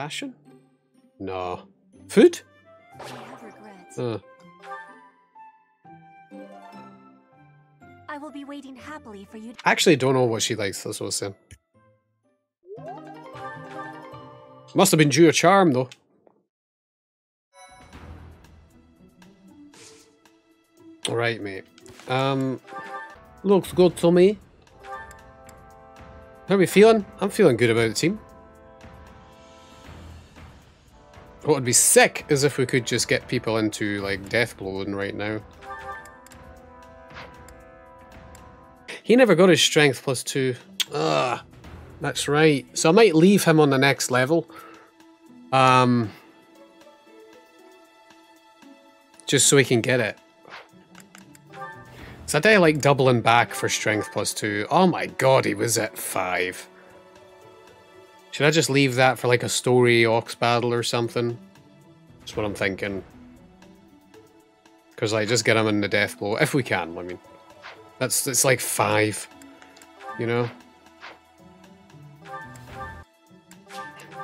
Passion? No. Food? I. Uh, I will be waiting happily for you. I actually don't know what she likes, that's what I was saying. Must have been due a charm, though. Alright, mate. Um, looks good to me. How are we feeling? I'm feeling good about the team. What would be sick is if we could just get people into, like, death blowing right now. He never got his strength plus two. Ah, that's right. So I might leave him on the next level. Um, just so he can get it. So I do like doubling back for strength plus two. Oh my god, he was at five. Should I just leave that for like a story aux battle or something? That's what I'm thinking. Because like just get him in the death blow if we can. I mean, that's it's like five, you know.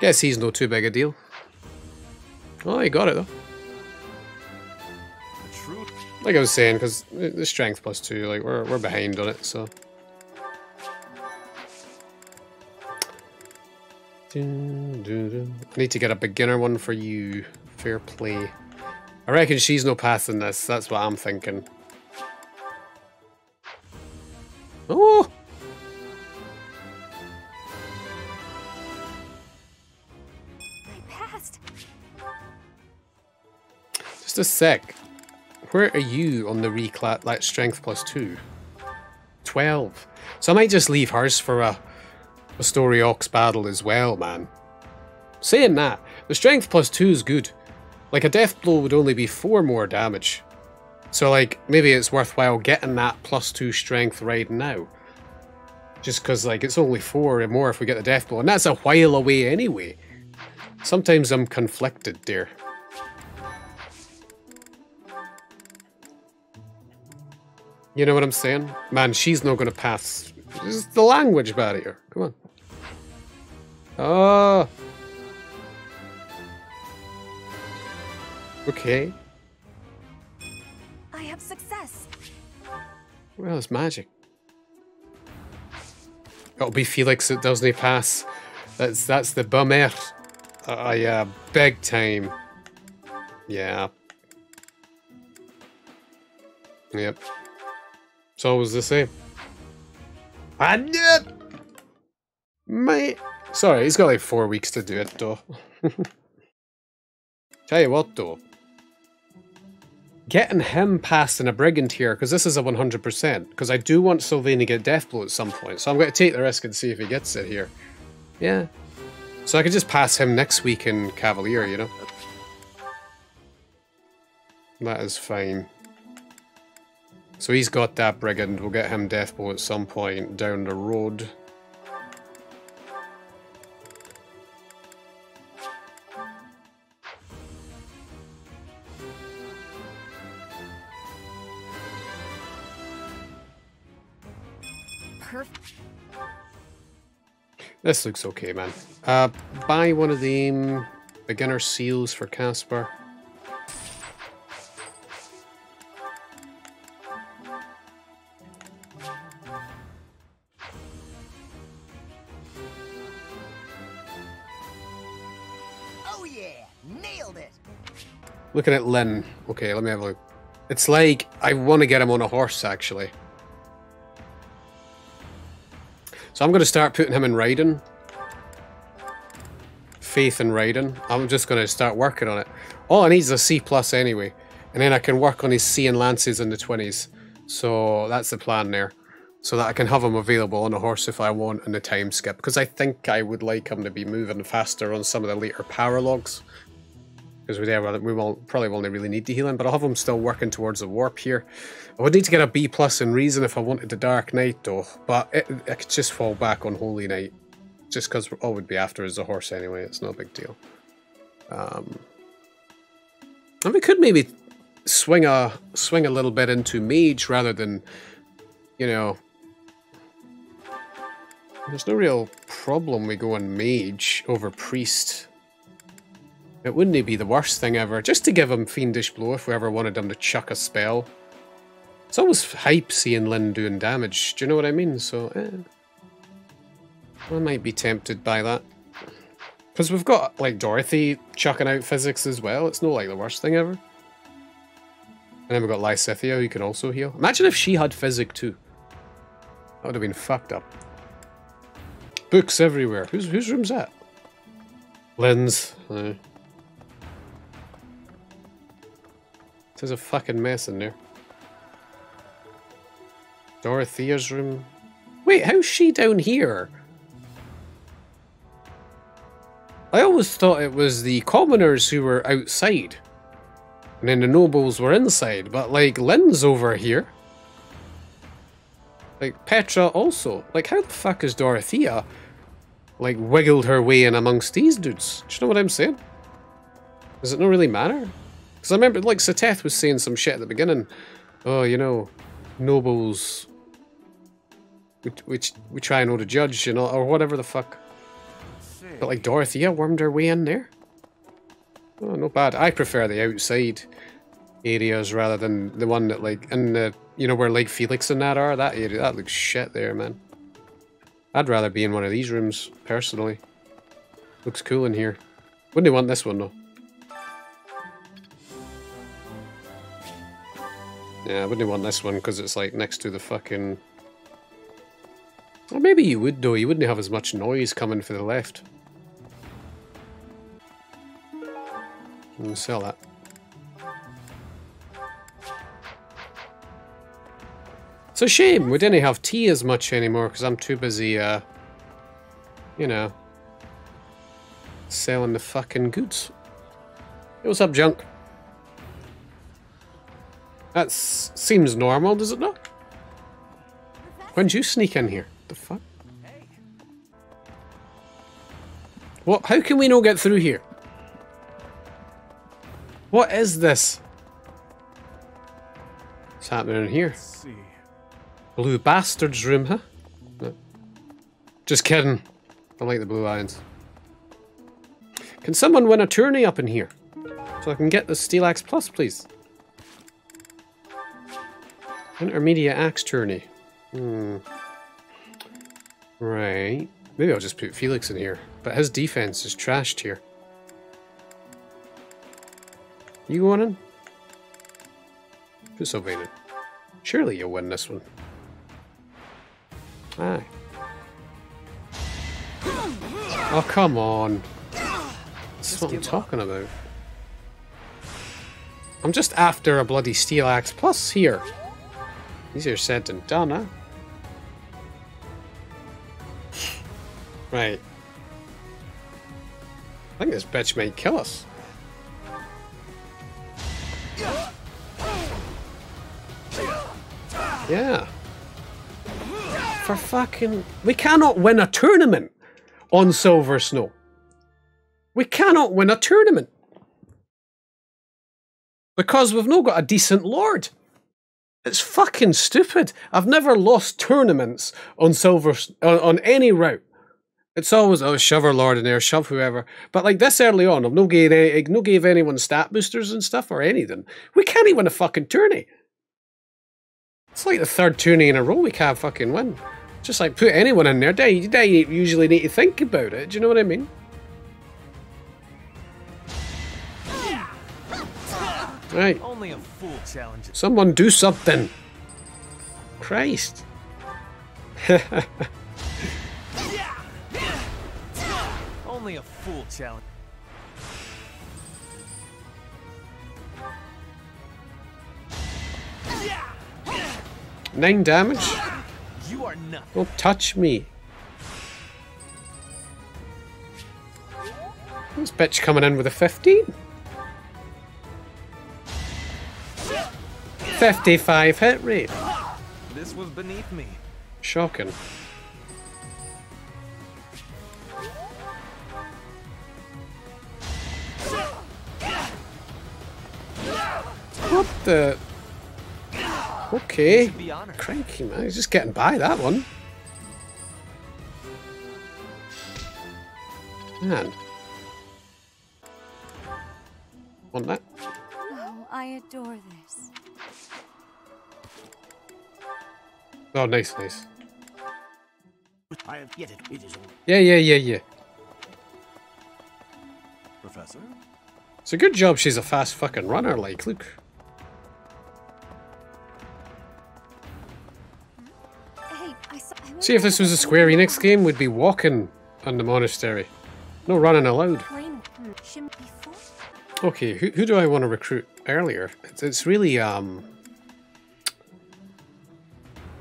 Guess he's no too big a deal. Oh, he got it though. Like I was saying, because the strength plus two, like we're we're behind on it, so. I need to get a beginner one for you. Fair play. I reckon she's no passing this. That's what I'm thinking. Oh! I passed. Just a sec. Where are you on the reclat like strength plus two? Twelve. So I might just leave hers for a a story aux battle as well, man. Saying that, the strength plus two is good. Like a death blow would only be four more damage. So like maybe it's worthwhile getting that plus two strength right now. Just because like it's only four or more if we get the death blow, and that's a while away anyway. Sometimes I'm conflicted there. You know what I'm saying? Man, she's not going to pass. Is the language barrier. Come on. Oh. Okay. I have success. Well, it's magic. It'll be Felix that doesn't pass. That's that's the bummer. Uh, yeah, big time. Yeah. Yep. It's always the same. And yet, mate. Sorry, he's got like four weeks to do it, though. Tell you what, though. Getting him past in a brigand here, because this is a 100%, because I do want Sylvain to get Deathblow at some point, so I'm going to take the risk and see if he gets it here. Yeah. So I could just pass him next week in Cavalier, you know? That is fine. So he's got that brigand. We'll get him Deathblow at some point down the road. This looks okay, man. Uh, buy one of the um, beginner seals for Caspar. Oh yeah, nailed it. Looking at Lynn. Okay, let me have a look. It's like I want to get him on a horse, actually. So I'm going to start putting him in riding. Faith in riding. I'm just going to start working on it. All I need is a C plus anyway. And then I can work on his C and lances in the 20s. So that's the plan there. So that I can have him available on a horse if I want in the time skip. Because I think I would like him to be moving faster on some of the later paralogues because we, there, we will probably only really need to heal him, but I'll have him still working towards the warp here. I would need to get a B plus in reason if I wanted the Dark Knight though, but it, I could just fall back on Holy Knight, just because all we'd be after is a horse anyway. It's no big deal. Um, and we could maybe swing a swing a little bit into Mage rather than, you know. There's no real problem we go on Mage over Priest It wouldn't be the worst thing ever, just to give him Fiendish Blow if we ever wanted him to chuck a spell. It's always hype seeing Lyn doing damage, do you know what I mean? So, eh. I might be tempted by that. Because we've got, like, Dorothy chucking out physics as well. It's not like the worst thing ever. And then we've got Lysithea, who can also heal. Imagine if she had physic too. That would have been fucked up. Books everywhere. Whose, whose room's that? Lens. Uh, there's a fucking mess in there. Dorothea's room. Wait, how's she down here? I always thought it was the commoners who were outside. And then the nobles were inside, but like Lyn's over here. Like Petra also. Like how the fuck is Dorothea like wiggled her way in amongst these dudes? Do you know what I'm saying? Does it not really matter? Because I remember like Seteth was saying some shit at the beginning. Oh, you know, nobles we, we, we try and to judge, you know, or whatever the fuck. But like Dorothea wormed her way in there. Oh, not bad. I prefer the outside areas rather than the one that like in the you know where Lake Felix and that are. That area that looks shit there, man. I'd rather be in one of these rooms personally. Looks cool in here. Wouldn't want this one though. Yeah, I wouldn't want this one because it's like next to the fucking. Or maybe you would though. You wouldn't have as much noise coming for the left. We'll sell that. It's a shame we didn't have tea as much anymore because I'm too busy, uh, you know, selling the fucking goods. Hey, what's up, junk? That seems normal, does it not? When did you sneak in here? The fuck? What? How can we not get through here? What is this? What's happening in here? Blue bastard's room, huh? No. Just kidding. I like the blue lions. Can someone win a tourney up in here? So I can get the Steel Axe Plus, please. Intermediate Axe tourney. Hmm. Right. Maybe I'll just put Felix in here. But his defense is trashed here. You going in? Put Sylvain in. Surely you'll win this one. Aye. Oh, come on. That's what I'm talking about. I'm just after a bloody steel axe plus here. Easier said than done, huh? Right. I think this bitch might kill us. Yeah. For fucking... We cannot win a tournament on Silver Snow. We cannot win a tournament. Because we've not got a decent lord. It's fucking stupid. I've never lost tournaments on Silver... on, on any route. It's always, oh, shove our lord in there, shove whoever. But like this early on, I've no gave, any, no gave anyone stat boosters and stuff or anything. We can't even a fucking tourney. It's like the third tourney in a row we can't fucking win. Just like put anyone in there. They usually need to think about it. Do you know what I mean? Right. Only a fool challenges. Someone do something. Christ. Only a fool challenge. Nine damage? You are nothing. Don't touch me. This bitch coming in with a 15. 55 hit rate. This was beneath me. Shocking. What the? Okay. Cranky man, he's just getting by that one. Man. Want that? Oh, I adore this. Oh, nice, nice. I have yet it. It is all. Yeah, yeah, yeah, yeah. Professor? It's a good job she's a fast fucking runner, like, look. Hey, I saw. I See, if this was a Square Enix game, we'd be walking on the monastery. No running allowed. Plane, hmm, shim before. Okay, who, who do I want to recruit earlier? It's, it's really, um...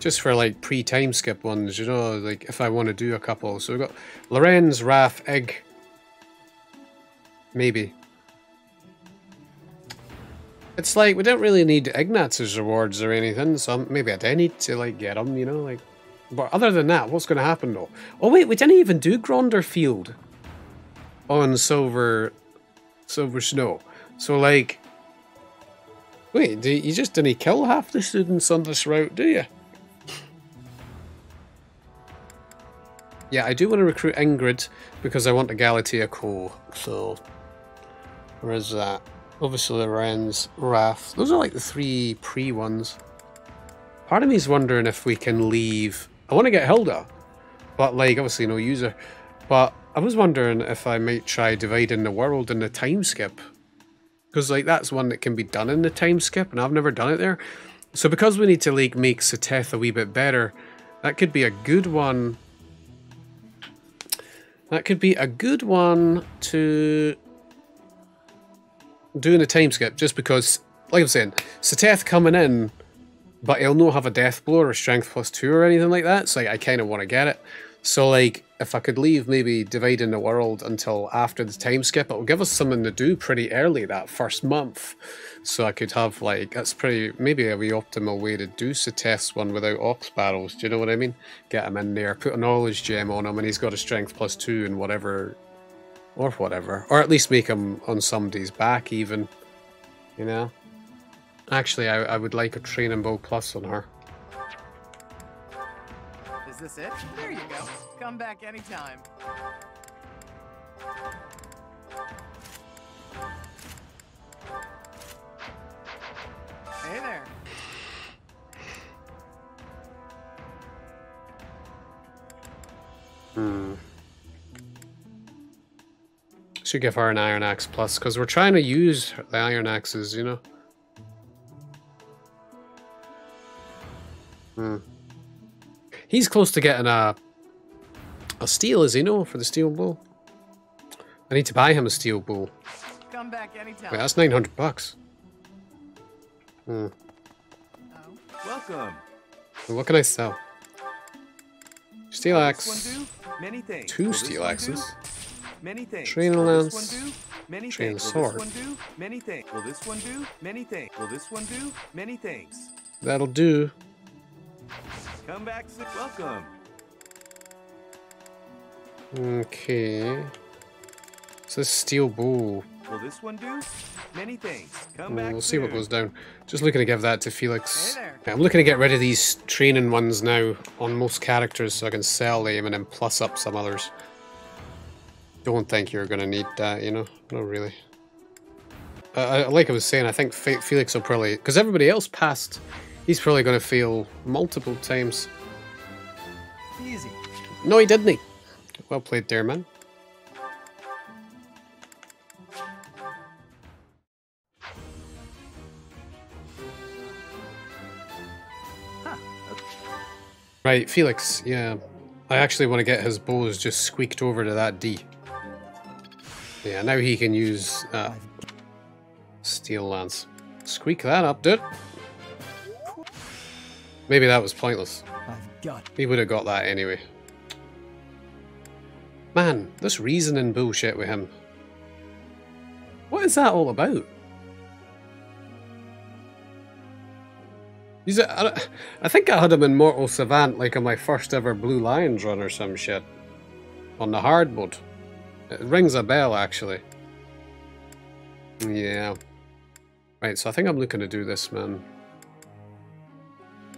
Just for, like, pre-time skip ones, you know, like, if I want to do a couple. So we've got Lorenz, Raph, Egg. Maybe. It's like, we don't really need Ignatz's rewards or anything, so maybe I do need to, like, get them, you know, like... But other than that, what's going to happen, though? Oh, wait, we didn't even do Gronder Field on Silver... Silver Snow. So, like... Wait, you just didn't kill half the students on this route, do you? Yeah, I do want to recruit Ingrid because I want the Galatea core. So, where is that? Obviously, Lorenz, Raph. Those are like the three pre ones. Part of me is wondering if we can leave. I want to get Hilda, but like obviously no user. But I was wondering if I might try dividing the world in the time skip. Because like that's one that can be done in the time skip, and I've never done it there. So because we need to like make Seteth a wee bit better, that could be a good one. That could be a good one to do in a time skip, just because, like I'm saying, Seteth coming in, but he'll not have a death blow or a strength plus two or anything like that, so like, I kind of want to get it. So like, if I could leave maybe dividing the world until after the time skip, it'll give us something to do pretty early that first month. So I could have like, that's pretty, maybe a wee optimal way to do Seteth's one without ox barrels, do you know what I mean? Get him in there, put a knowledge gem on him and he's got a strength plus two and whatever, or whatever. Or at least make him on somebody's back even, you know? Actually, I, I would like a training bow plus on her. Is this it? There you go. Come back anytime. Hey there. Hmm. Should give her an iron axe plus because we're trying to use the iron axes, you know. Hmm. He's close to getting a a steel, is he? No, for the steel bow. I need to buy him a steel bow. Come back anytime. Wait, that's nine hundred bucks. Hmm. Oh. Welcome. What can I sell? Steel Will axe. Many things. Two Will steel axes. Many things. Training Will this lance. Many Training things. Will sword. this one do? Many things. Will this one do? Many things. Will this one do? Many things. That'll do. Come back. si- Welcome. Okay. So a steel bow. Will this one do? Many things. Come Well, back. we'll see what goes down. Just looking to give that to Felix. Hey there. Yeah, I'm looking to get rid of these training ones now on most characters so I can sell them and then plus up some others. Don't think you're going to need that, you know? Not really. Uh, like I was saying, I think Felix will probably... Because everybody else passed, he's probably going to feel multiple times. Easy. No, he didn't. He? Well played there, man. Right, Felix, yeah. I actually want to get his bows just squeaked over to that D. Yeah, now he can use uh, Steel Lance. Squeak that up, dude. Maybe that was pointless. I've got He would have got that anyway. Man, this reasoning bullshit with him. What is that all about? He's a, I, I think I had him in Mortal Savant like on my first ever Blue Lions run or some shit. On the hard mode. It rings a bell actually. Yeah. Right, so I think I'm looking to do this, man.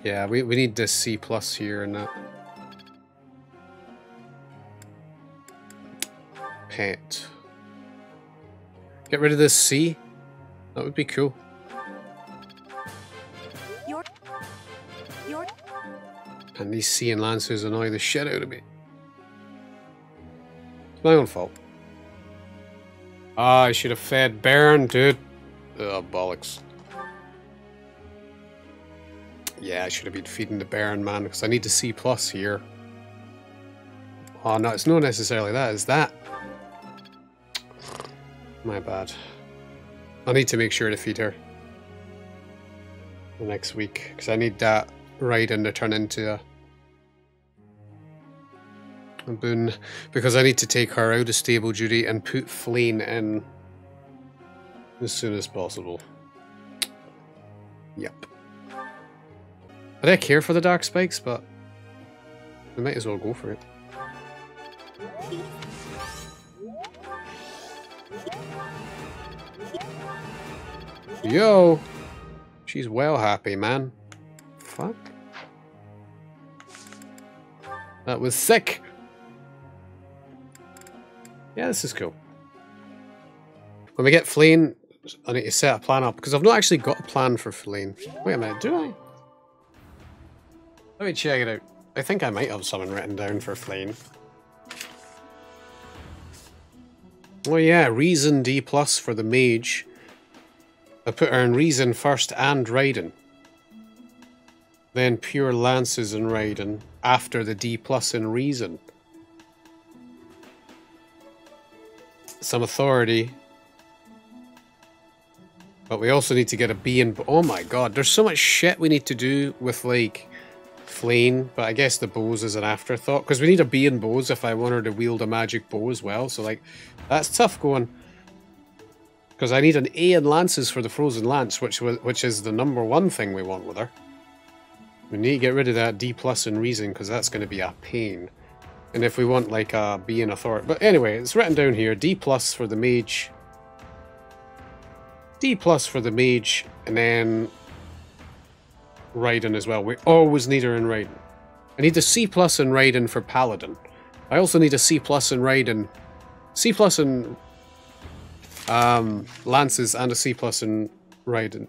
Yeah, we, we need this C plus here and that. Pet. Get rid of this C. That would be cool. Your your And these sea and lancers annoy the shit out of me. It's my own fault. Ah, I should have fed Baron, dude. Oh, bollocks. Yeah, I should have been feeding the Baron, man, because I need C plus here. Oh, no, it's not necessarily that. It's that. My bad. I need to make sure to feed her the next week, because I need that riding to turn into a, a boon, because I need to take her out of stable duty and put Flayn in as soon as possible. Yep. I don't care for the dark spikes, but we might as well go for it. Yo! She's well happy, man. Fuck. That was sick! Yeah, this is cool. When we get Flayn, I need to set a plan up, because I've not actually got a plan for Flayn. Wait a minute, do I? Let me check it out. I think I might have someone written down for Flayn. Oh yeah, Reason D plus for the mage. I put her in Reason first and Riding. Then Pure Lances and Riding after the D plus in Reason. Some authority. But we also need to get a B in... Oh my god, there's so much shit we need to do with like Flayn, but I guess the bows is an afterthought because we need a B in bows if I want her to wield a magic bow as well. So like, that's tough going. Because I need an A in lances for the frozen lance, which which is the number one thing we want with her. We need to get rid of that D plus in reason because that's going to be a pain. And if we want like a B in authority, but anyway, it's written down here: D plus for the mage, D plus for the mage, and then Riding as well. We always need her in Riding. I need a C plus in Riding for Paladin. I also need a C plus in Riding. C plus in um, Lances and a C plus in Riding.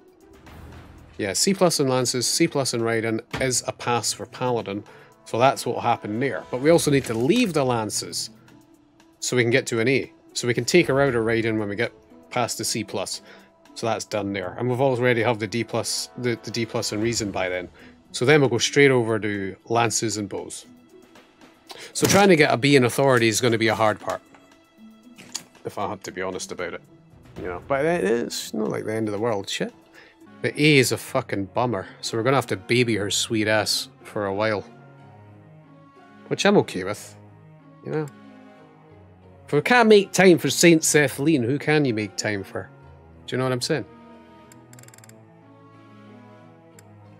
Yeah, C plus in Lances, C plus in Riding is a pass for Paladin. So that's what will happen there. But we also need to leave the Lances so we can get to an A. So we can take her out of Riding when we get past the C plus. So that's done there. And we've already have the D plus the, the D plus and reason by then. So then we'll go straight over to lances and bows. So trying to get a B in authority is going to be a hard part. If I had to be honest about it. You know. But it's not like the end of the world. Shit. The A is a fucking bummer. So we're going to have to baby her sweet ass for a while. Which I'm okay with. You know. If we can't make time for Saint Cethleann, who can you make time for? Do you know what I'm saying?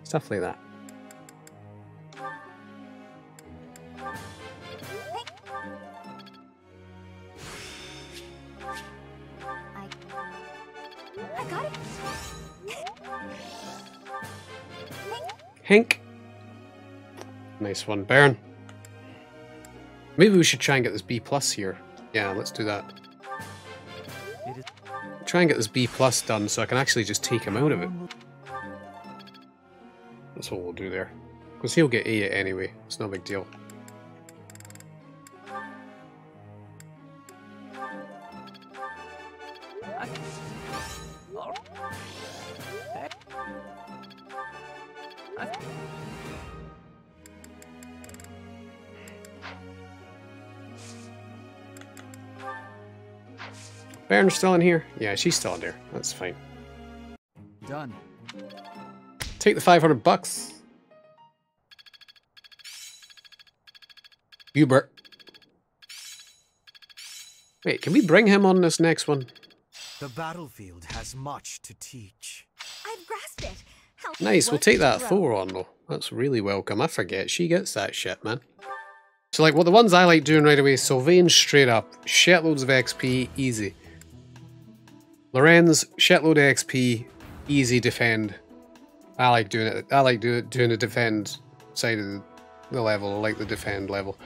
Stuff like that. Hank. Nice one, Baron. Maybe we should try and get this B plus here. Yeah, let's do that. Try and get this B plus done so I can actually just take him out of it. That's what we'll do there. Because he'll get A anyway. It's no big deal. Baron's still in here? Yeah, she's still in there. That's fine. Done. Take the 500 bucks. Hubert. Wait, can we bring him on this next one? The battlefield has much to teach. I've grasped it. How Nice, we'll take that grow. Thor on though. That's really welcome. I forget, she gets that shit, man. So like, what the ones I like doing right away, Sylvain straight up, shitloads of XP, easy. Lorenz, shitload of XP, easy defend. I like doing it. I like do, doing the defend side of the, the level. I like the defend level.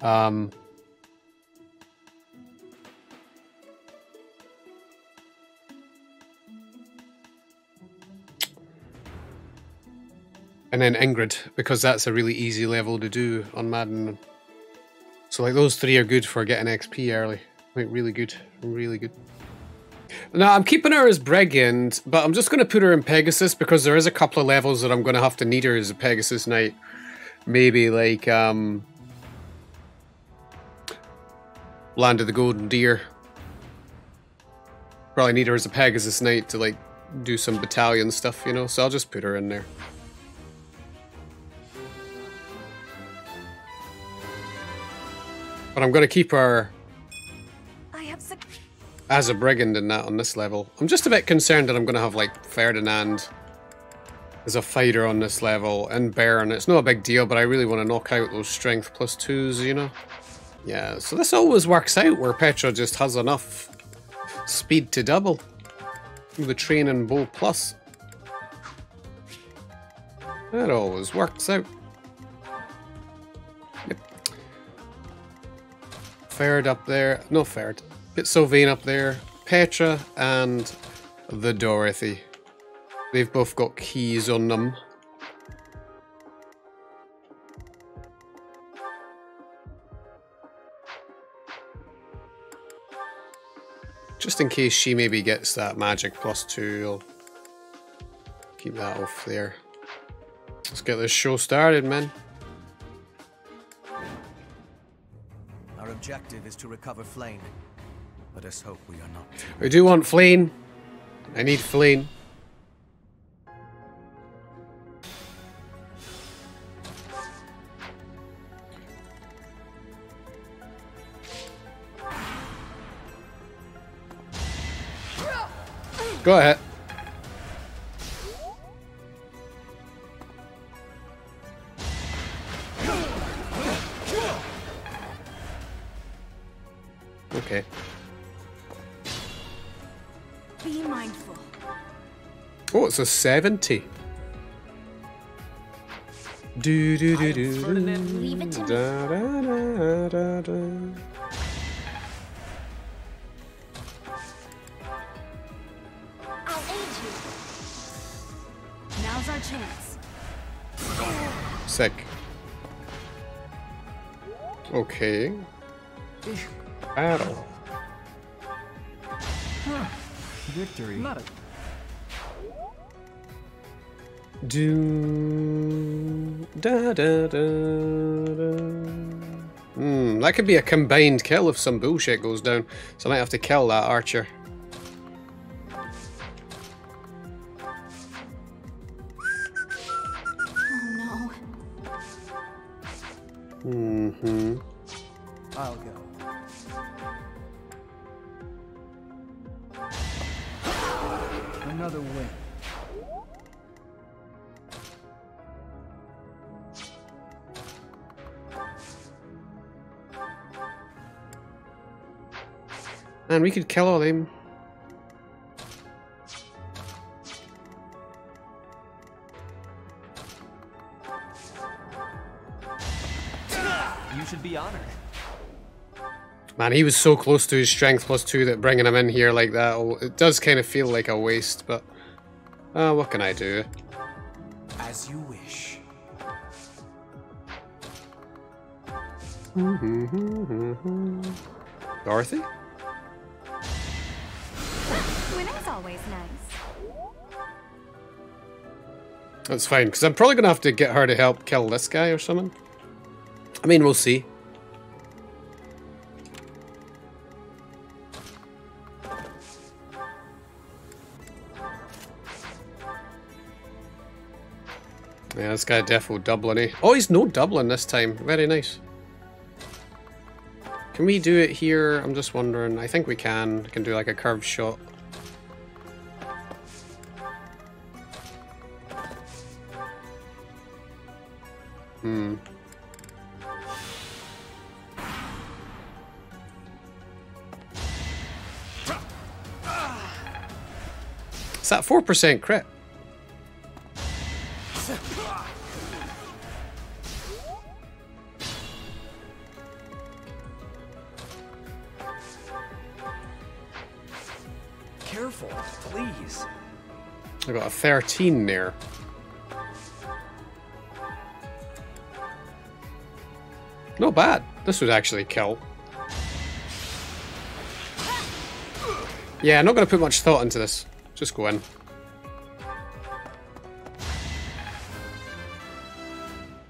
Um, and then Ingrid, because that's a really easy level to do on Madden. So like those three are good for getting XP early. Like really good, really good. Now I'm keeping her as Brigand, but I'm just going to put her in Pegasus because there is a couple of levels that I'm going to have to need her as a Pegasus Knight. Maybe like um, Land of the Golden Deer. Probably need her as a Pegasus Knight to like do some battalion stuff, you know. So I'll just put her in there. But I'm going to keep her as a brigand in that on this level. I'm just a bit concerned that I'm going to have like Ferdinand as a fighter on this level and Baron. It's not a big deal, but I really want to knock out those strength plus twos, you know? Yeah, so this always works out where Petra just has enough speed to double with the train and bow plus. That always works out. Yep. Ferd up there. No Ferd. Bit Sylvain up there. Petra and the Dorothy. They've both got keys on them. Just in case she maybe gets that magic plus two, I'll keep that off there. Let's get this show started, man. Our objective is to recover Flayn. Let us hope we are not. I do want Flayn. I need Flayn. Go ahead. It's a 70. Do do do do. do. Leave it to me. Da, da, da, da, da. I'll aid you. Now's our chance. Sick. Okay. Battle. Victory. Not a Do da da da da. Hmm, that could be a combined kill if some bullshit goes down. So I might have to kill that archer. Man, we could kill all them. You should be honored. Man, he was so close to his strength plus two that bringing him in here like that, oh, it does kind of feel like a waste, but... Uh, what can I do? As you wish. Mm-hmm, mm-hmm, mm-hmm. Dorothy? Always nice. That's fine, because I'm probably going to have to get her to help kill this guy or something. I mean, we'll see. Yeah, this guy defo doubling, eh? Oh, he's no doubling this time. Very nice. Can we do it here? I'm just wondering. I think we can. Can do like a curved shot. Hmm. Is that 4% crit? Careful, please. I got a 13 there. Not bad. This would actually kill. Yeah, I'm not going to put much thought into this. Just go in.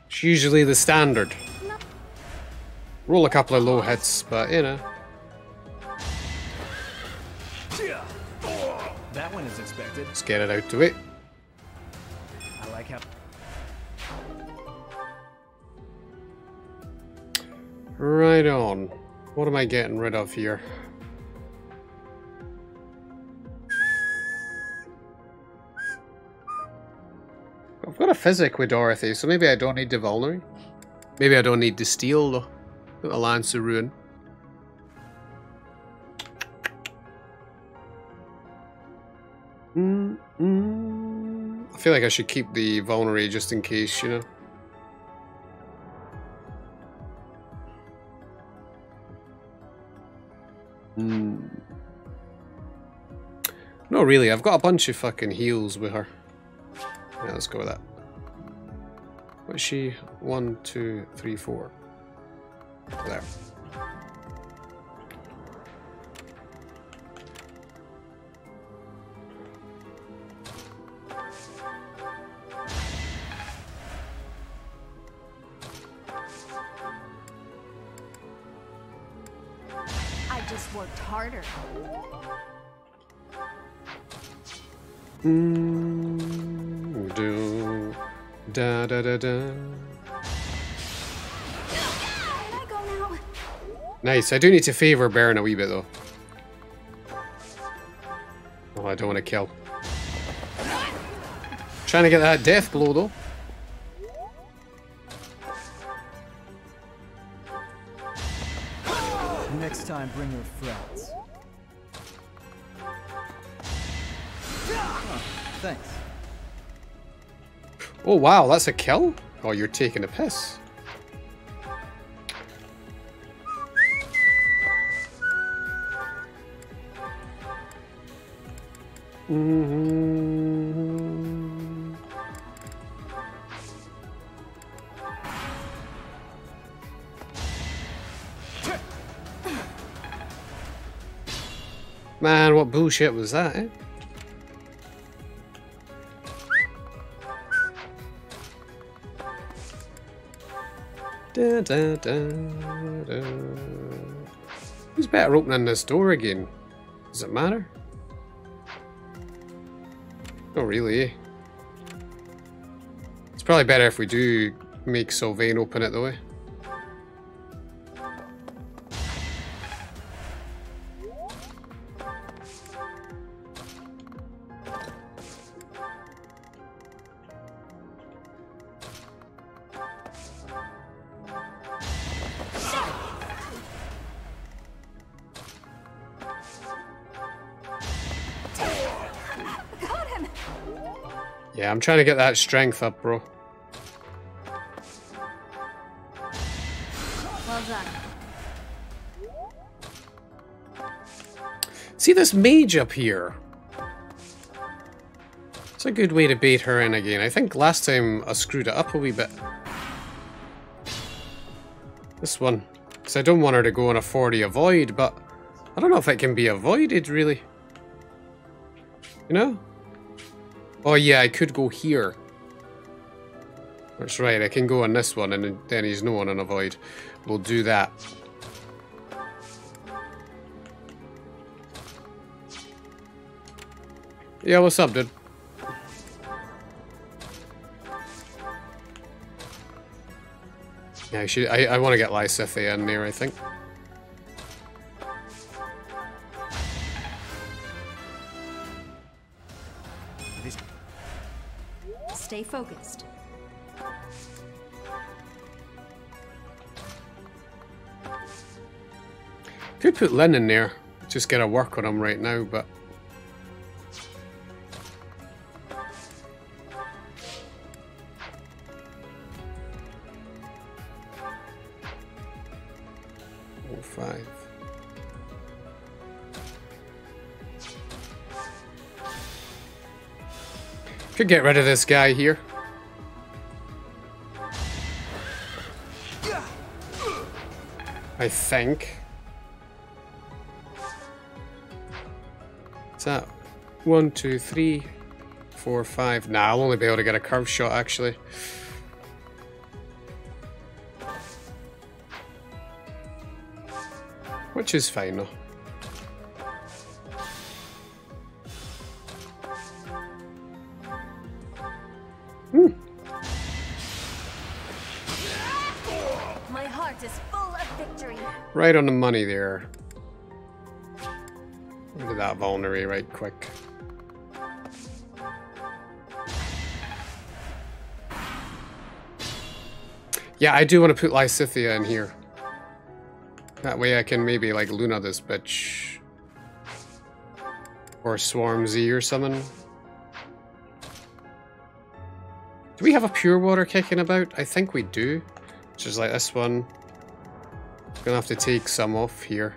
It's usually the standard. Roll a couple of low hits, but you know. That one is expected. Let's get it out to it. Right on. What am I getting rid of here? I've got a physic with Dorothy, so maybe I don't need the Vulnerary. Maybe I don't need to steal though. Got a Lance of Ruin. Mm -mm. I feel like I should keep the Vulnerary just in case, you know. No, really, I've got a bunch of fucking heals with her. Yeah, let's go with that. What's she? One, two, three, four. There. Nice. I do need to favor Baron a wee bit though. Oh, I don't want to kill. Trying to get that death blow though. Next time, bring your friends. Thanks. Oh wow, that's a kill? Oh, you're taking a piss. Man, what bullshit was that, eh? Da, da, da. Who's better opening this door again? Does it matter? Not really. It's probably better if we do make Sylvain open it though. Trying to get that strength up, bro. See this mage up here? It's a good way to bait her in again. I think last time I screwed it up a wee bit. This one. Because I don't want her to go on a 40 avoid, but I don't know if it can be avoided, really. You know? Oh yeah, I could go here. That's right, I can go on this one and then he's no one on a void. We'll do that. Yeah, what's up, dude? Yeah, I should. I, I want to get Lysithea in there. I think. Focused. Could put Lynn in there. Just get a work on him right now, but oh five. Could get rid of this guy here. I think. Is that one, two, three, four, five? Nah, I'll only be able to get a curve shot actually. Which is fine though. Right on the money there. Look at that vulnerary right quick. Yeah, I do want to put Lysithea in here. That way I can maybe like Luna this bitch. Or Swarm Z or something. Do we have a pure water kicking about? I think we do. Which is like this one. Gonna have to take some off here.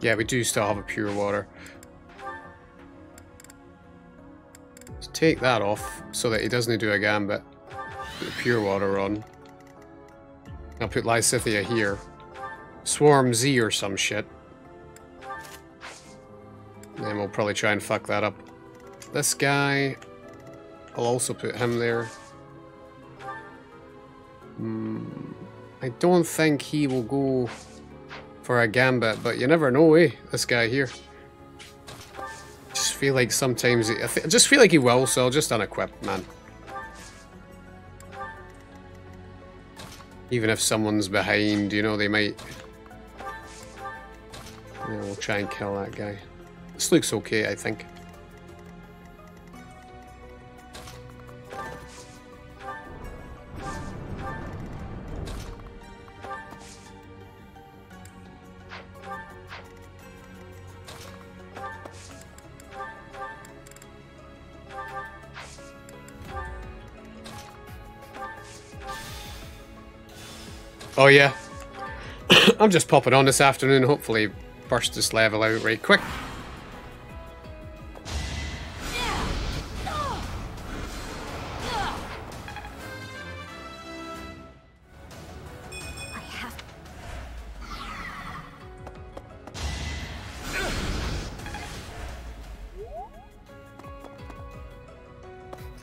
Yeah, we do still have a pure water. Let's take that off so that he doesn't do a gambit. Put the pure water on. I'll put Lysithea here. Swarm Z or some shit. then we'll probably try and fuck that up. This guy, I'll also put him there. Hmm, I don't think he will go for a gambit, but you never know, eh? This guy here. Just feel like sometimes, he, I, I just feel like he will, so I'll just unequip, man. Even if someone's behind, you know, they might... Yeah, we'll try and kill that guy. This looks okay, I think. Oh yeah. I'm just popping on this afternoon, hopefully burst this level out right quick.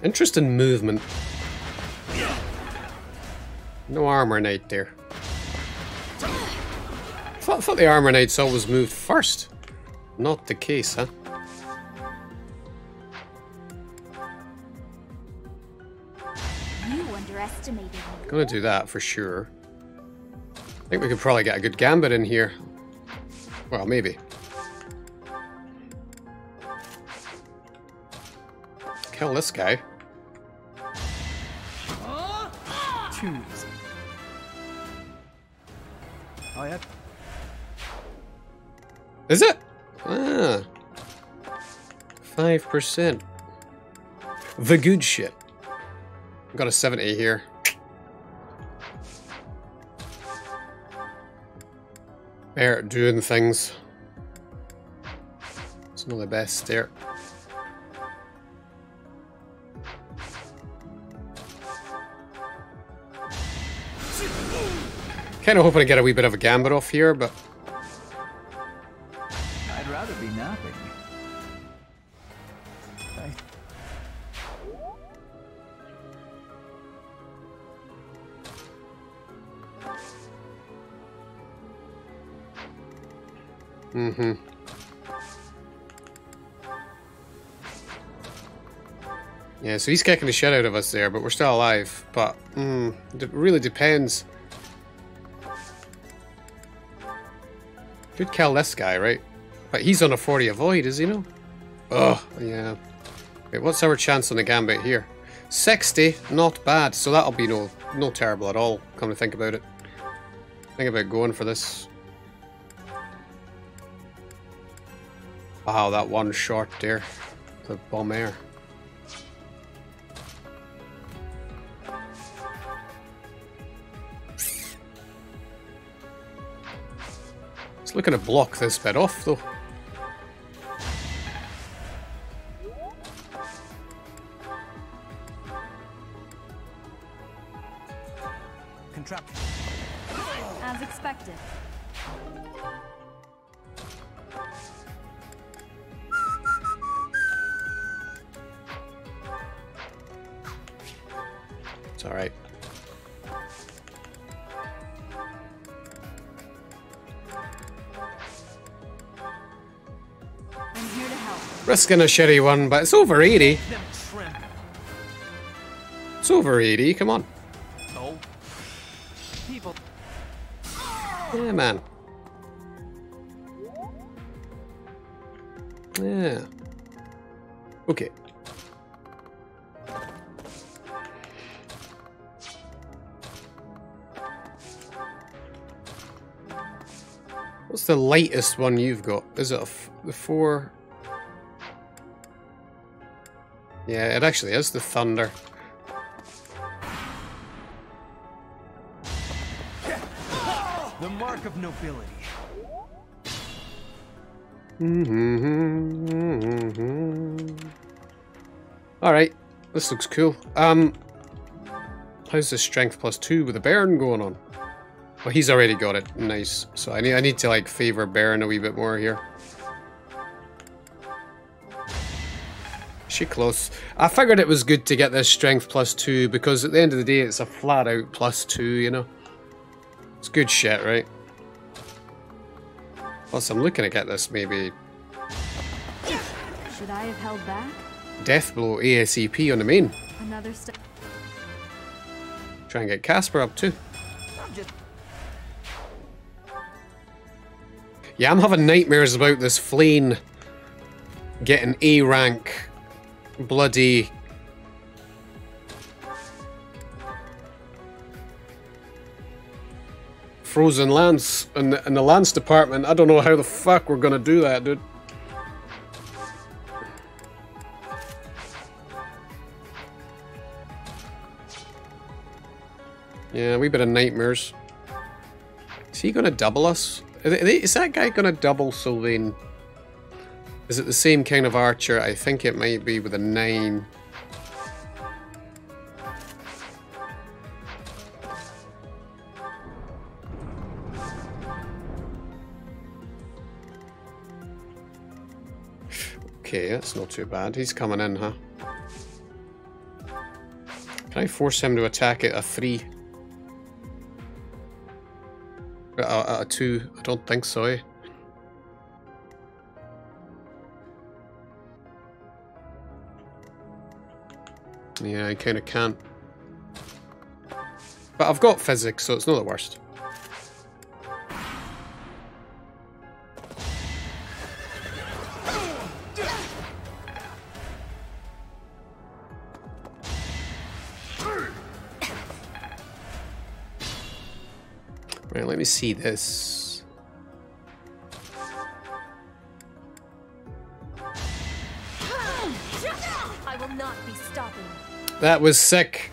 Interesting movement. No armor knight there. Thought, thought the armor knights always moved first. Not the case, huh? you underestimated me. Gonna do that for sure. I think we could probably get a good gambit in here. Well, maybe. Kill this guy. Too Is it? Ah. 5%. The good shit. Got a 70 here. There, doing things. It's not the best there. Kind of hoping to get a wee bit of a gambit off here, but Mm-hmm. Yeah, so he's kicking the shit out of us there, but we're still alive. But, mm, it really depends. Could kill this guy, right? But he's on a 40 avoid, is he no? Oh, yeah. Wait, what's our chance on the gambit here? 60, not bad. So that'll be no no terrible at all, come to think about it. Think about going for this. Wow, that one shot there. The bomb air. It's looking to block this bit off though. Help. Risking a shitty one, but it's over 80. It's over 80, come on. Yeah, man. Yeah. Okay. What's the lightest one you've got? Is it the four? Yeah, it actually is the thunder. The mark of nobility. All right, this looks cool. Um, how's the strength plus two with the Baron going on? Well, he's already got it. Nice. So I need I need to like favor Baron a wee bit more here. She close. I figured it was good to get this strength plus two because at the end of the day, it's a flat out plus two. You know, it's good shit, right? Plus, I'm looking to get this maybe Should I have held back? death blow ASAP on the main. Another step. Try and get Caspar up too. Yeah, I'm having nightmares about this Flayn getting A rank bloody Frozen Lance in the, in the Lance department. I don't know how the fuck we're gonna do that, dude. Yeah, we bit of nightmares. Is he gonna double us? Is that guy gonna double Sylvain? Is it the same kind of archer? I think it might be with a nine. Okay, that's not too bad. He's coming in, huh? Can I force him to attack at a three? Uh, uh, a two? I don't think so, eh? Yeah, I kind of can't. But I've got physics, so it's not the worst. Right, let me see this. That was sick.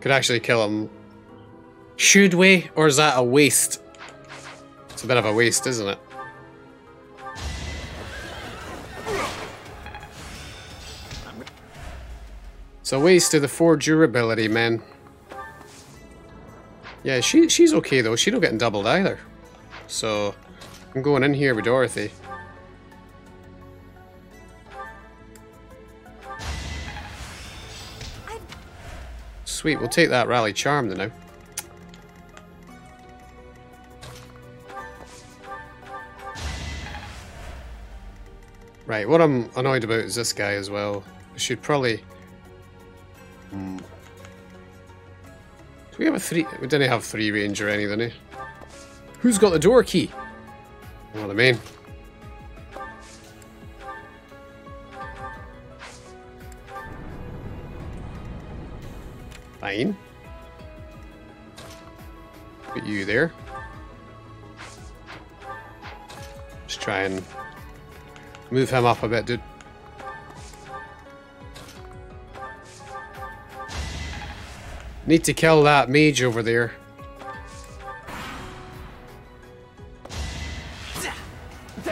Could actually kill him. Should we? Or is that a waste? It's a bit of a waste, isn't it? It's a waste of the four durability, man. Yeah, she she's okay though. She's not getting doubled either. So I'm going in here with Dorothy. Sweet, we'll take that rally charm then now. Right, what I'm annoyed about is this guy as well. I should probably... Hmm. Do we have a three... We didn't have three range or anything, eh? Who's got the door key? Well, the main. Put you there. Just try and move him up a bit, dude. Need to kill that mage over there.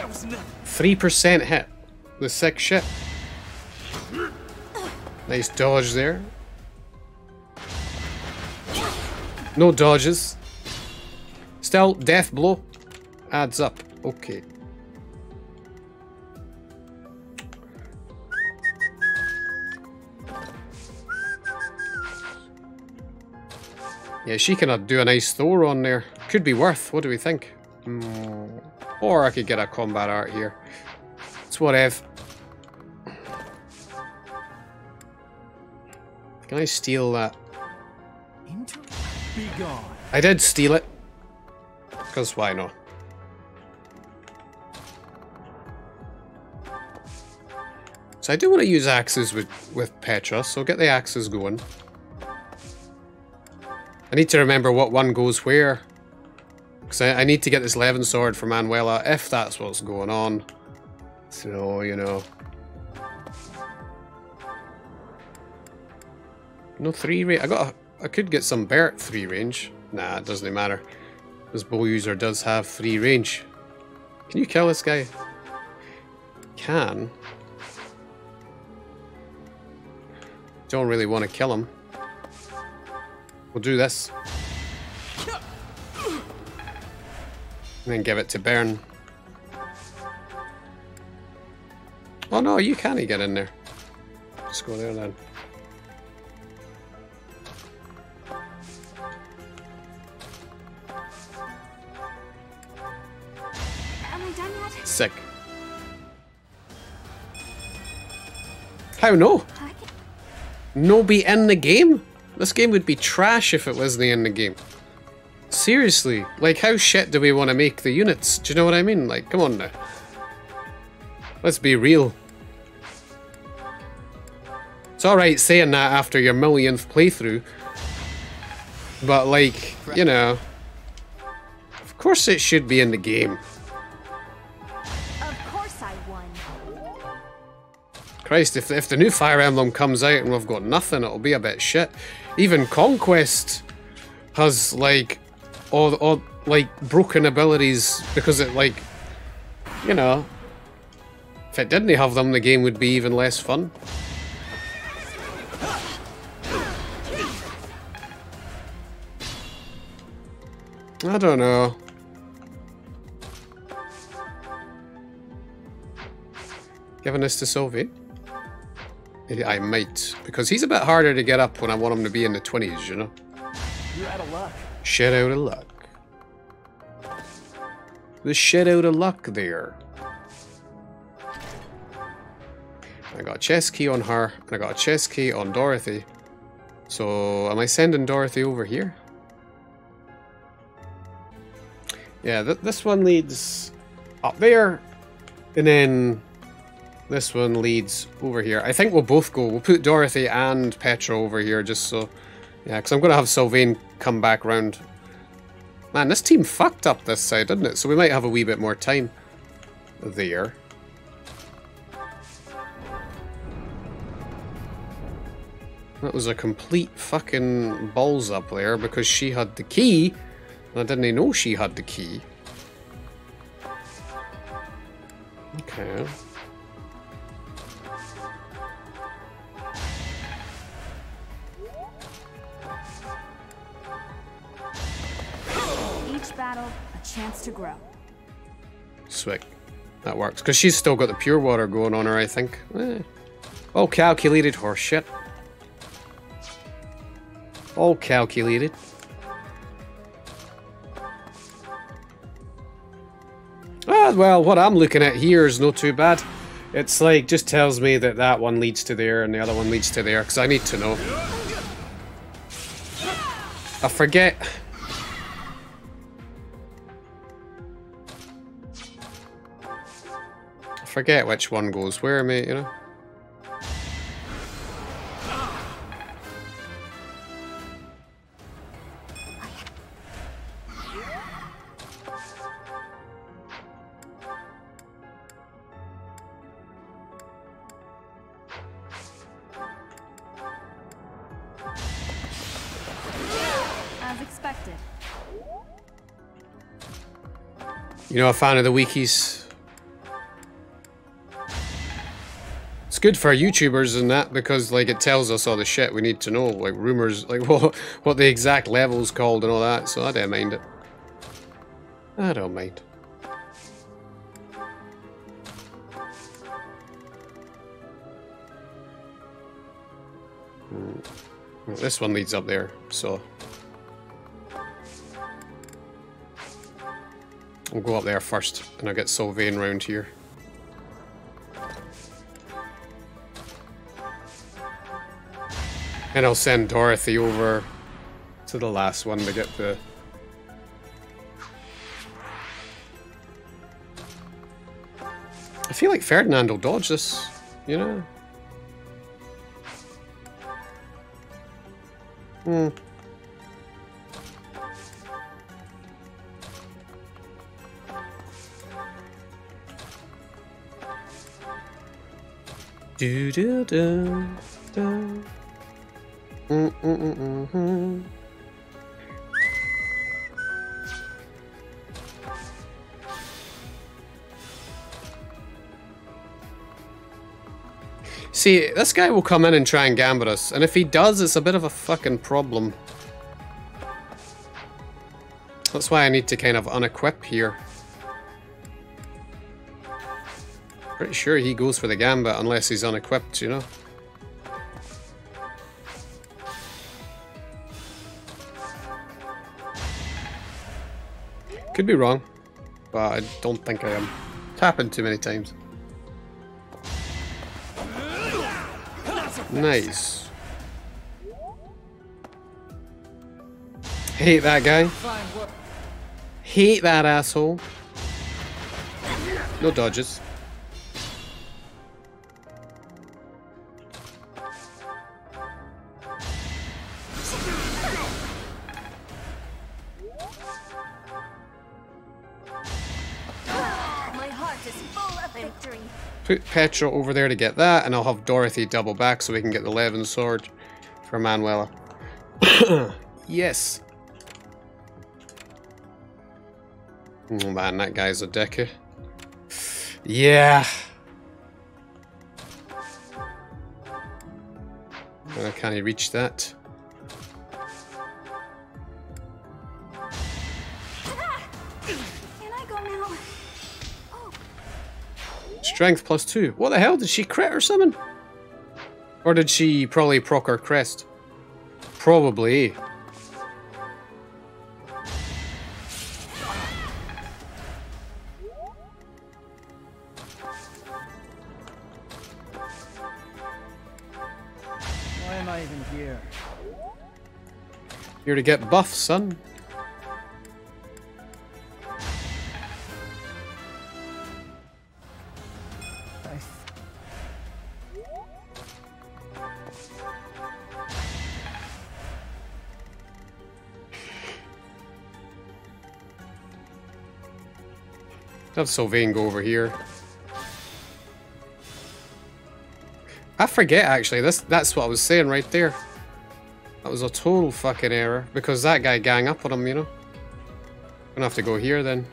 Was 3% hit. The sick shit. Nice dodge there. No dodges. Still, death blow adds up. Okay. Yeah, she can do a nice Thoron there. Could be worth, what do we think? Mm. Or I could get a combat art here. It's whatever. Can I steal that? I did steal it. Because why not? So I do want to use axes with, with Petra, so get the axes going. I need to remember what one goes where. Because I, I need to get this Levin sword for Manuela, if that's what's going on. So, you know. No three range. I got. A, I could get some Bert three range. Nah, it doesn't matter. This bow user does have three range. Can you kill this guy? Can. Don't really want to kill him. We'll do this. And then give it to Baron. Oh no, you can't get in there. Just go there then. Done? Sick. How no? No be in the game? This game would be trash if it wasn't in the game. Seriously, like how shit do we want to make the units? Do you know what I mean? Like, come on now. Let's be real. It's alright saying that after your millionth playthrough. But like, you know. Of course it should be in the game. Christ, if, if the new Fire Emblem comes out and we've got nothing, it'll be a bit shit. Even Conquest has like all, all like broken abilities because it like you know if it didn't have them the game would be even less fun. I don't know. Giving this to Sylvie? I might, because he's a bit harder to get up when I want him to be in the 20s, you know? You're out of luck. Shit out of luck. The shit out of luck there. I got a chest key on her, and I got a chest key on Dorothy. So, am I sending Dorothy over here? Yeah, th this one leads up there, and then this one leads over here. I think we'll both go. We'll put Dorothy and Petra over here just so... Yeah, because I'm going to have Sylvain come back round. Man, this team fucked up this side, didn't it? So we might have a wee bit more time there. That was a complete fucking balls up there because she had the key. And I didn't even know she had the key. Okay. Chance to grow. Swick. That works. Because she's still got the pure water going on her, I think. Eh. All calculated horseshit. All calculated. Ah, well, what I'm looking at here is not too bad. It's like, just tells me that that one leads to there and the other one leads to there, because I need to know. I forget. Forget which one goes where, mate, you know? As expected. You know, a fan of the wikis. good for YouTubers and that because like it tells us all the shit we need to know, like rumors, like what what the exact level's called and all that. So I don't mind it. I don't mind. Hmm. Well, this one leads up there, so we'll go up there first, and I'll get Sylvain round here. And I'll send Dorothy over to the last one to get the... I feel like Ferdinand will dodge this, you know? Hmm. Do do do do. Mm mm mm. See, this guy will come in and try and gambit us, and if he does, it's a bit of a fucking problem. That's why I need to kind of unequip here. Pretty sure he goes for the gambit unless he's unequipped, you know? Could be wrong, but I don't think I am. It's happened too many times. Nice. Hate that guy. Hate that asshole. No dodges. Put Petra over there to get that, and I'll have Dorothy double back so we can get the Levin sword for Manuela. yes. Oh man, that guy's a dicker. Yeah. Uh, can he reach that? Strength plus two. What the hell? Did she crit or something? Or did she probably proc her crest? Probably. Why am I even here? Here to get buff, son. Have Sylvain go over here. I forget actually, this that's what I was saying right there. That was a total fucking error. Because that guy gang up on him, you know? Gonna have to go here then.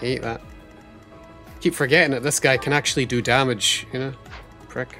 Hate that. Keep forgetting that this guy can actually do damage, you know? Prick.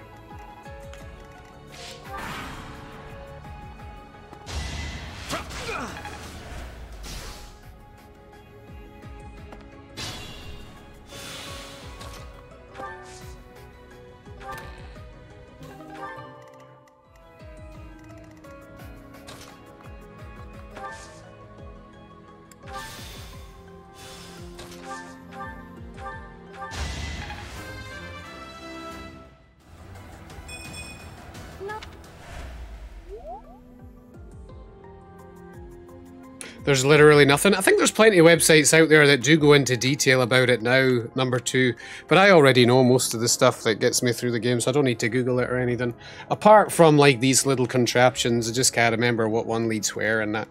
There's literally nothing. I think there's plenty of websites out there that do go into detail about it now, number two. But I already know most of the stuff that gets me through the game, so I don't need to Google it or anything. Apart from like these little contraptions, I just can't remember what one leads where and that.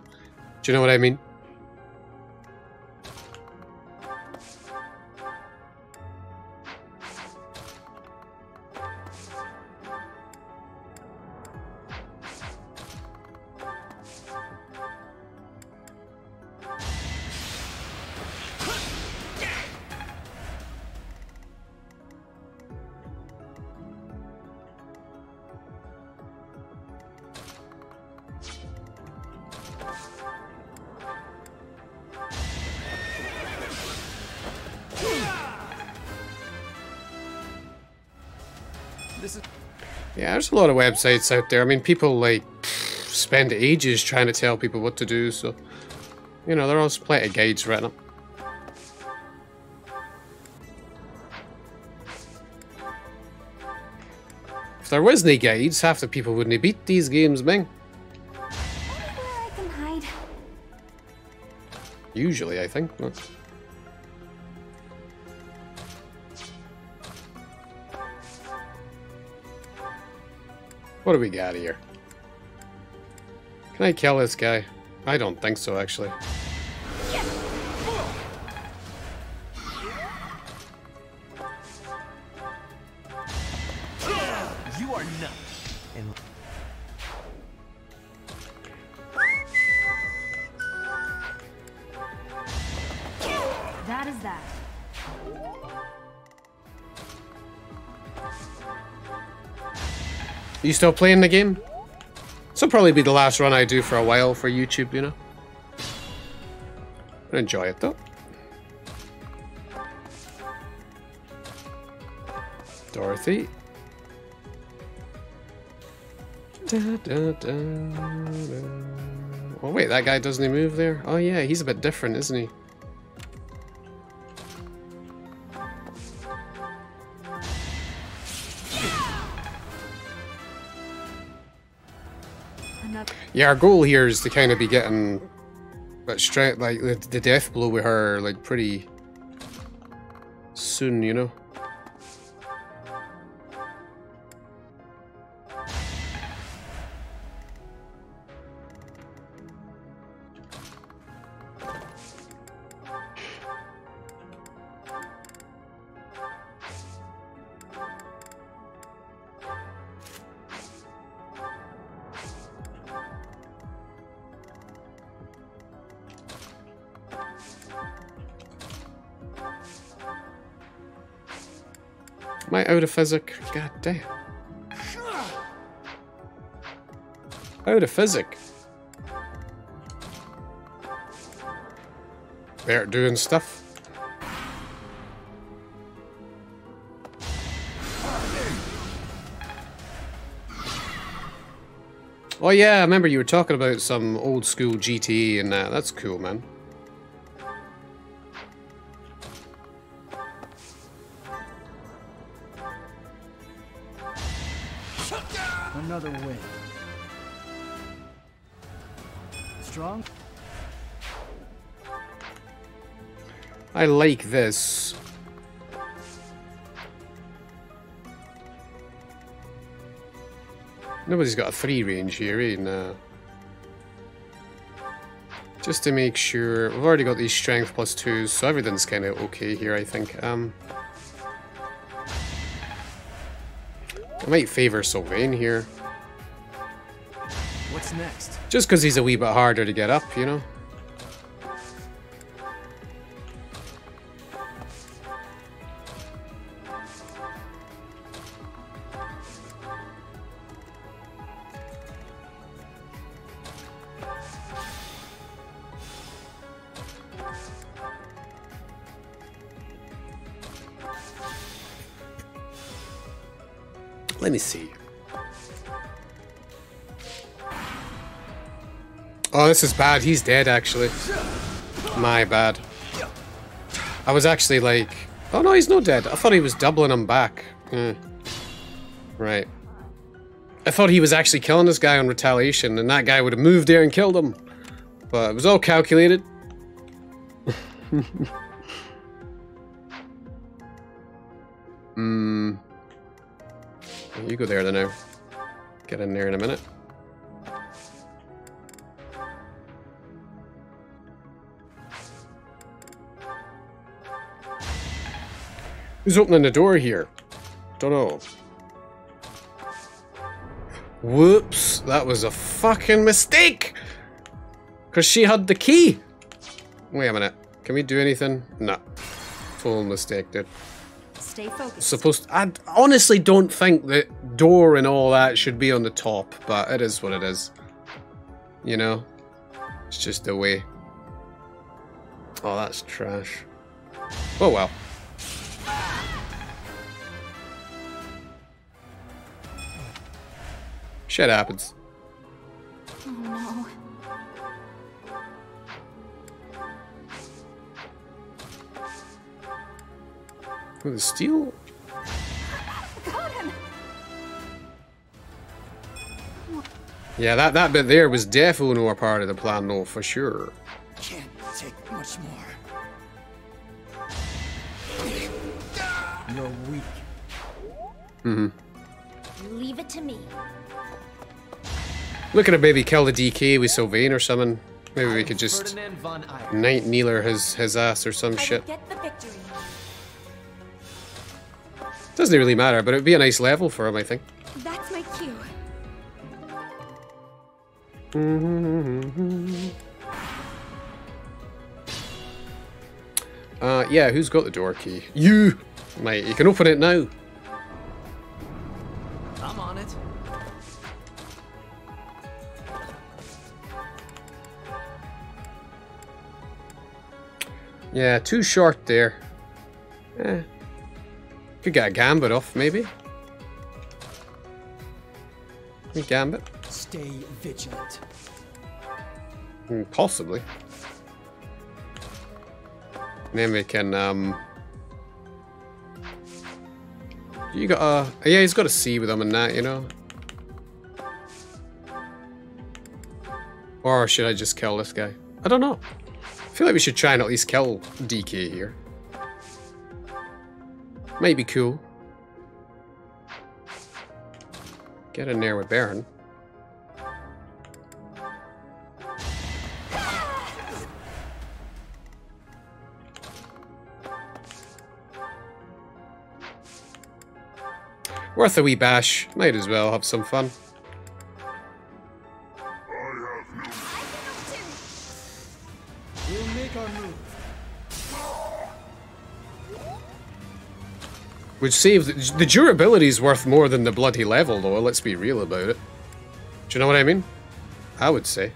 Do you know what I mean? Lot of websites out there. I mean, people like spend ages trying to tell people what to do, so You know, there are plenty of guides written up. If there was no guides, half the people wouldn't beat these games, Ming. Where I can hide. Usually, I think. But... What do we got here? Can I kill this guy? I don't think so, actually. Still playing the game? This will probably be the last run I do for a while for YouTube, you know? I enjoy it, though. Dorothy. Da, da, da. Oh, wait, that guy doesn't he move there? Oh, yeah, he's a bit different, isn't he? Yeah, our goal here is to kind of be getting that straight, like the, the death blow with her, like pretty soon, you know. Am I out of physic? God damn. Out of physic. They're doing stuff. Oh yeah, I remember you were talking about some old school GTE and that. That's cool, man. I like this. Nobody's got a three range here, eh? No. Just to make sure, we've already got these strength plus twos, so everything's kind of okay here, I think. Um, I might favour Sylvain here, what's next? just because he's a wee bit harder to get up, you know? This is bad. He's dead, actually. My bad. I was actually like... Oh, no, he's not dead. I thought he was doubling him back. Hmm. Right. I thought he was actually killing this guy on retaliation, and that guy would have moved there and killed him. But it was all calculated. Hmm. You go there then now. Get in there in a minute. Who's opening the door here? Don't know. Whoops, that was a fucking mistake! Because she had the key! Wait a minute. Can we do anything? No. Full mistake, dude Stay focused. supposed I honestly don't think that door and all that should be on the top, but it is what it is. You know? It's just the way. Oh, that's trash. Oh well. Shit happens. Oh no. The steel? Yeah, that, that bit there was definitely more part of the plan, though, for sure. Can't take much more. You're weak. Mm-hmm. Leave it to me. Looking to maybe kill the DK with Sylvain or something. Maybe we could just Ferdinand von Aegir. Night Kneeler his, his ass or some shit. will get the victory. Doesn't really matter, but it'd be a nice level for him, I think. That's my cue. Uh, yeah, who's got the door key? You! Mate, you can open it now. Yeah, too short there. Eh. Could get a gambit off, maybe. A gambit? Stay vigilant. Hmm, Possibly. And then we can, um... You got a... Yeah, he's got a C with him and that, you know? Or should I just kill this guy? I don't know. I feel like we should try and at least kill DK here. Might be cool. Get in there with Baron. Worth a wee bash. Might as well have some fun. Which saves the durability is worth more than the bloody level, though. Let's be real about it. Do you know what I mean? I would say.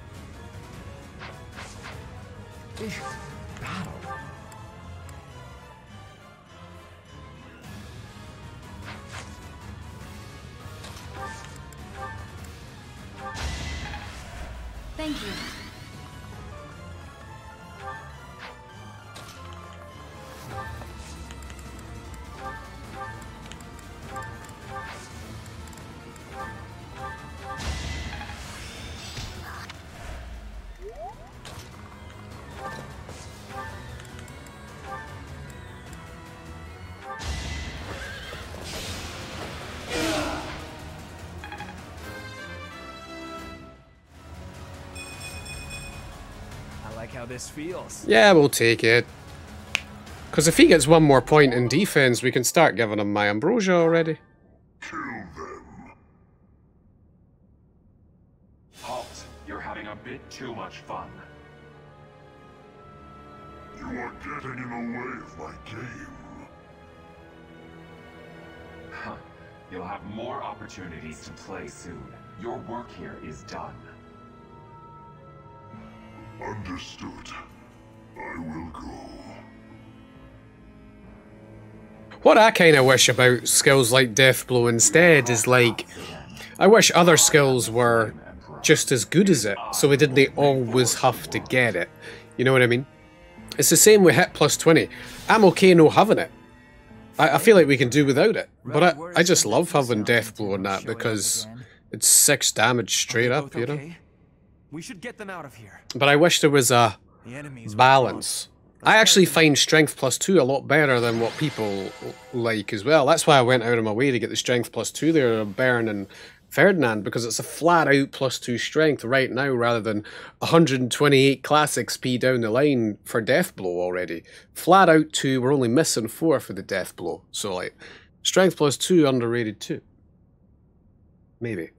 This feels. Yeah, we'll take it. Because if he gets one more point in defense, we can start giving him my ambrosia already. Kill them. Halt! You're having a bit too much fun. You are getting in the way of my game. Huh. You'll have more opportunities to play soon. Your work here is done. Understood. I will go. What I kind of wish about skills like Death Blow instead is like, I wish other skills were just as good as it, so we didn't always have to get it. You know what I mean? It's the same with Hit Plus 20. I'm okay no having it. I, I feel like we can do without it, but I, I just love having Death Blow in that because it's 6 damage straight up, you know? We should get them out of here. But I wish there was a balance. I actually find strength plus two a lot better than what people like as well. That's why I went out of my way to get the strength plus two there of Baron and Ferdinand because it's a flat out plus two strength right now rather than 128 class XP down the line for Death Blow already. Flat out two, we're only missing four for the Death Blow. So like, strength plus two underrated too. Maybe.